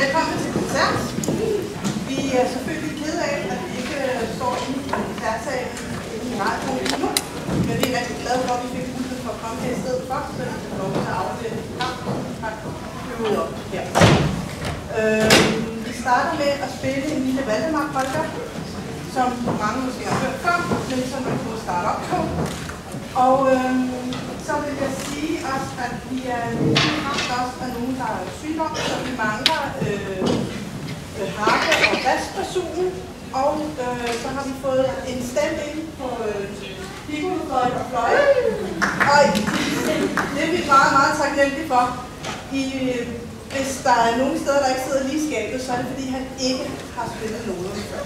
Velkommen til koncert. Vi er selvfølgelig ked af, at vi ikke øh, står inde i koncertsalen i radioen endnu, men vi er rigtig glade for, at vi fik mulighed for at komme her i stedet for, så vi kan lov til at aflevere et Tak. der op her. Øh, vi starter med at spille en lille Valdemar Polka, som mange måske har hørt før, men som man kunne starte op på. Og øh, så vil jeg sige også, at vi er haft også af nogen, der er sygdom, så vi mangler øh, øh, harpe og baspersonen. Og øh, så har vi fået en stemme ind på øh, piccolo og fløjt. Og det er vi meget, meget taknemmelige for. I, øh, hvis der er nogen steder, der ikke sidder lige i skabet, så er det fordi, han ikke har spillet noget før.